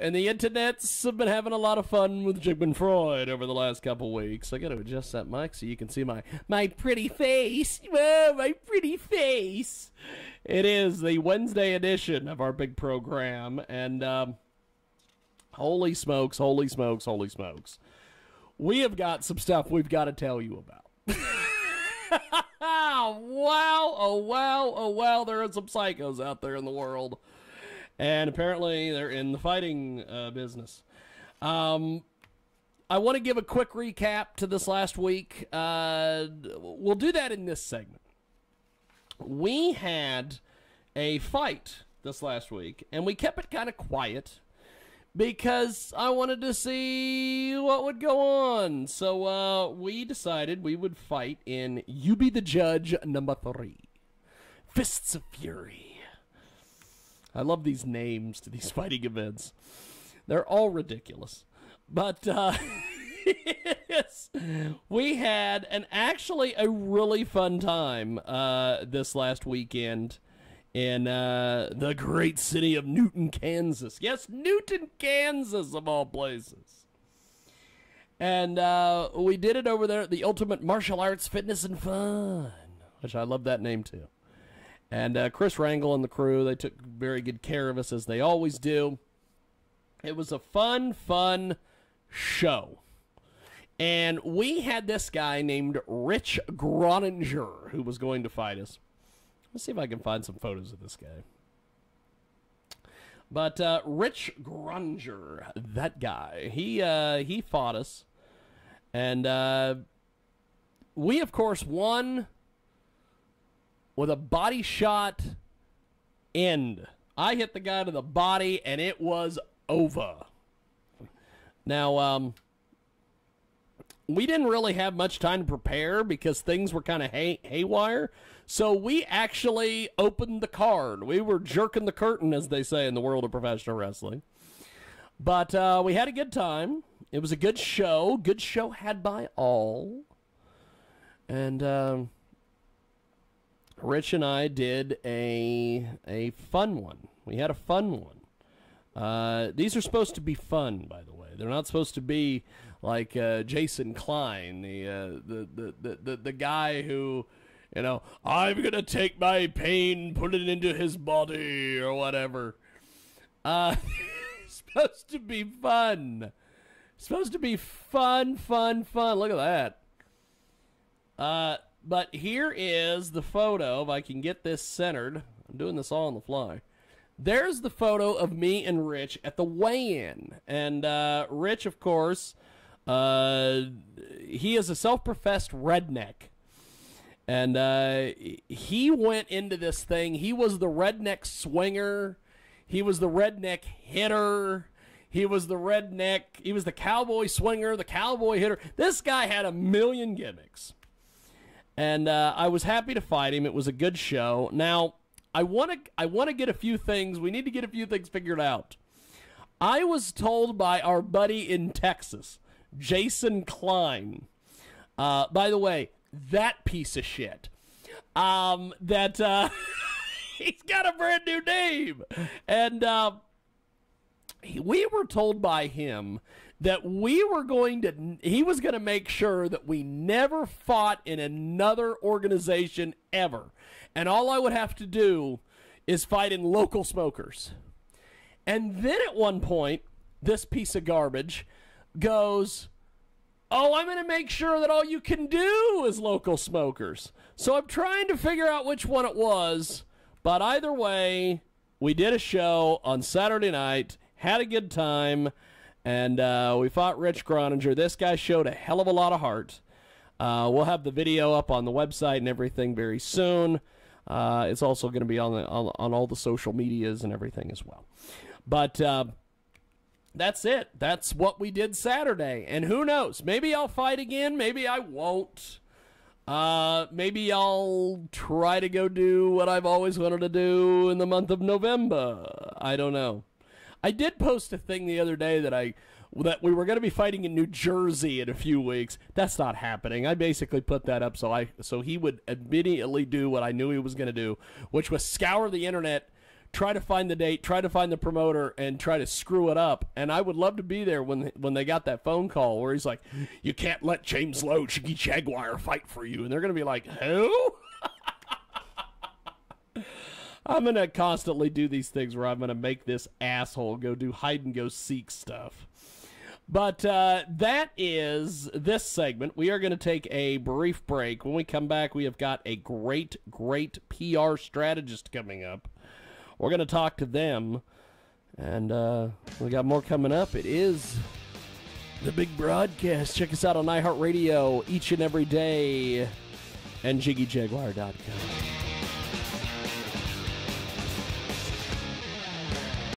and the internets have been having a lot of fun with Jigman Freud over the last couple weeks. I got to adjust that mic so you can see my my pretty face. My pretty face. It is the Wednesday edition of our big program, and um, holy smokes, holy smokes, holy smokes, we have got some stuff we've got to tell you about. wow, oh wow, oh wow, there are some psychos out there in the world and apparently they're in the fighting uh, business. Um, I want to give a quick recap to this last week. Uh, we'll do that in this segment. We had a fight this last week, and we kept it kind of quiet because I wanted to see what would go on. So uh, we decided we would fight in You Be the Judge number three Fists of Fury. I love these names to these fighting events. They're all ridiculous. But uh, yes, we had an actually a really fun time uh, this last weekend in uh, the great city of Newton, Kansas. Yes, Newton, Kansas, of all places. And uh, we did it over there at the Ultimate Martial Arts Fitness and Fun, which I love that name too. And uh, Chris Wrangle and the crew, they took very good care of us as they always do. It was a fun, fun show. And we had this guy named Rich Groninger who was going to fight us. Let's see if I can find some photos of this guy. But uh, Rich Groninger, that guy, he uh, he fought us, and uh, we of course won with a body shot end. I hit the guy to the body and it was over. Now, um, we didn't really have much time to prepare because things were kind of hay- haywire. So we actually opened the card. We were jerking the curtain, as they say in the world of professional wrestling. But uh, we had a good time. It was a good show. Good show had by all. And um, Rich and I did a a fun one. We had a fun one. Uh, these are supposed to be fun, by the way. They're not supposed to be like uh, Jason Klein, the, uh, the, the, the the the guy who, you know, I'm gonna take my pain, put it into his body or whatever. Uh, supposed to be fun. supposed to be fun, fun, fun. Look at that. Uh, but here is the photo. If I can get this centered, I'm doing this all on the fly. There's the photo of me and Rich at the weigh-in, and uh, Rich, of course, uh, he is a self-professed redneck, and uh, he went into this thing. He was the redneck swinger. He was the redneck hitter. He was the redneck. He was the cowboy swinger, the cowboy hitter. This guy had a million gimmicks and uh, I was happy to fight him. It was a good show. Now I want to I want to get a few things. We need to get a few things figured out. I was told by our buddy in Texas, Jason Klein. Uh, by the way, that piece of shit. Um, that uh, he's got a brand new name, and uh, we were told by him that we were going to, he was going to make sure that we never fought in another organization ever. And all I would have to do is fight in local smokers. And then at one point, this piece of garbage goes, Oh, I'm going to make sure that all you can do is local smokers. So I'm trying to figure out which one it was. But either way, we did a show on Saturday night, had a good time. And uh, we fought Rich Groninger. This guy showed a hell of a lot of heart. Uh, we'll have the video up on the website and everything very soon. Uh, it's also going to be on, the, on, on all the social medias and everything as well. But uh, that's it. That's what we did Saturday. And who knows? Maybe I'll fight again. Maybe I won't. Uh, maybe I'll try to go do what I've always wanted to do in the month of November. I don't know. I did post a thing the other day that I that we were going to be fighting in New Jersey in a few weeks. That's not happening. I basically put that up so I so he would immediately do what I knew he was going to do, which was scour the internet try to find the date, try to find the promoter, and try to screw it up. And I would love to be there when when they got that phone call where he's like, "You can't let James Lowe, Jiggy Jaguar fight for you," and they're gonna be like, "Who?" I'm gonna constantly do these things where I'm gonna make this asshole go do hide and go seek stuff. But uh, that is this segment. We are going to take a brief break. When we come back, we have got a great, great PR strategist coming up. We're going to talk to them. And uh, we got more coming up. It is the big broadcast. Check us out on iHeartRadio each and every day and JiggyJaguar.com.